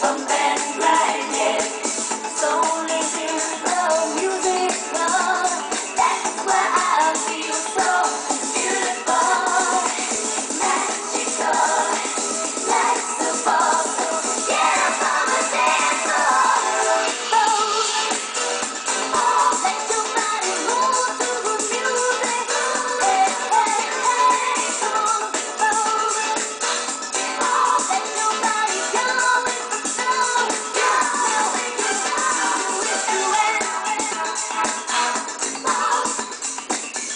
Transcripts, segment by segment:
Someday.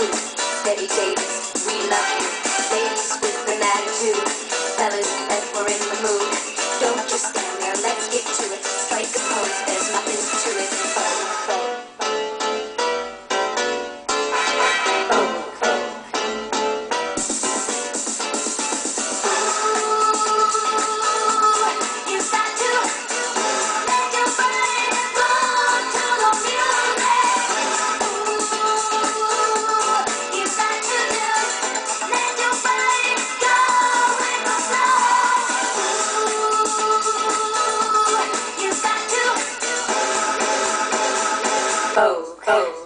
Davis, we love you. Ladies with an attitude, fellas, as we're in the mood. Oh.